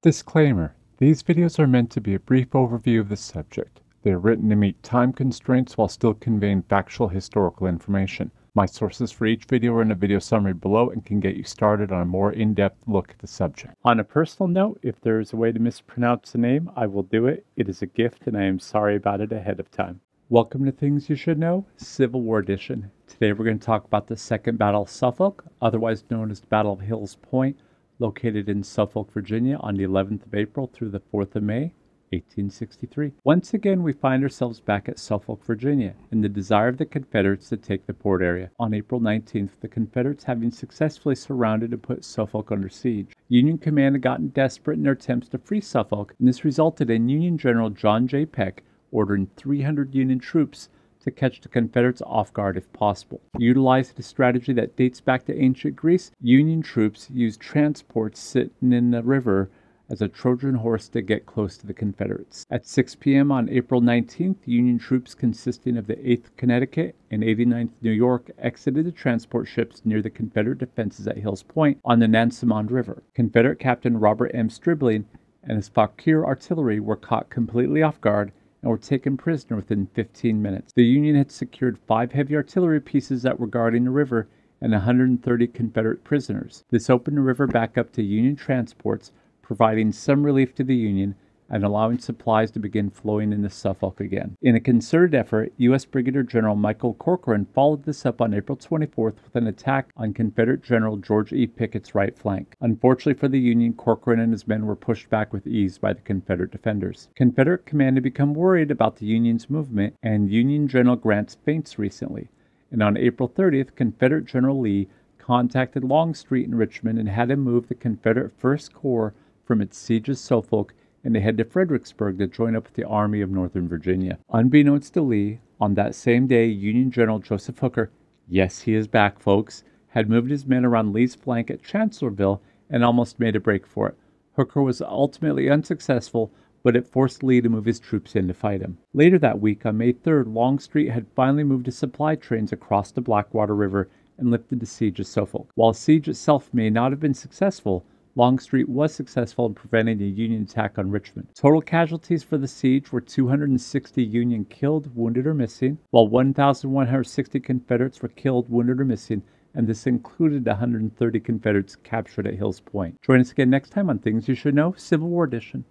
Disclaimer These videos are meant to be a brief overview of the subject. They are written to meet time constraints while still conveying factual historical information. My sources for each video are in the video summary below and can get you started on a more in depth look at the subject. On a personal note, if there is a way to mispronounce the name, I will do it. It is a gift and I am sorry about it ahead of time. Welcome to Things You Should Know, Civil War Edition. Today we're going to talk about the Second Battle of Suffolk, otherwise known as the Battle of Hills Point located in Suffolk, Virginia on the 11th of April through the 4th of May, 1863. Once again, we find ourselves back at Suffolk, Virginia, in the desire of the Confederates to take the port area. On April 19th, the Confederates having successfully surrounded and put Suffolk under siege. Union command had gotten desperate in their attempts to free Suffolk, and this resulted in Union General John J. Peck ordering 300 Union troops to catch the Confederates off guard if possible. Utilizing a strategy that dates back to ancient Greece, Union troops used transports sitting in the river as a Trojan horse to get close to the Confederates. At 6 p.m. on April 19th, Union troops consisting of the 8th Connecticut and 89th New York exited the transport ships near the Confederate defenses at Hills Point on the Nansemond River. Confederate Captain Robert M. Stribling and his Fauquier artillery were caught completely off guard and were taken prisoner within 15 minutes. The Union had secured five heavy artillery pieces that were guarding the river and 130 Confederate prisoners. This opened the river back up to Union transports, providing some relief to the Union and allowing supplies to begin flowing into Suffolk again. In a concerted effort, U.S. Brigadier General Michael Corcoran followed this up on April 24th with an attack on Confederate General George E. Pickett's right flank. Unfortunately for the Union, Corcoran and his men were pushed back with ease by the Confederate defenders. Confederate command had become worried about the Union's movement and Union General Grant's feints recently, and on April 30th, Confederate General Lee contacted Longstreet in Richmond and had him move the Confederate First Corps from its siege of Suffolk and they head to Fredericksburg to join up with the Army of Northern Virginia. Unbeknownst to Lee, on that same day, Union General Joseph Hooker, yes, he is back, folks, had moved his men around Lee's flank at Chancellorsville and almost made a break for it. Hooker was ultimately unsuccessful, but it forced Lee to move his troops in to fight him. Later that week, on May 3rd, Longstreet had finally moved his supply trains across the Blackwater River and lifted the siege of Suffolk. While siege itself may not have been successful, Longstreet was successful in preventing a Union attack on Richmond. Total casualties for the siege were 260 Union killed, wounded, or missing, while 1,160 Confederates were killed, wounded, or missing, and this included 130 Confederates captured at Hills Point. Join us again next time on Things You Should Know, Civil War Edition.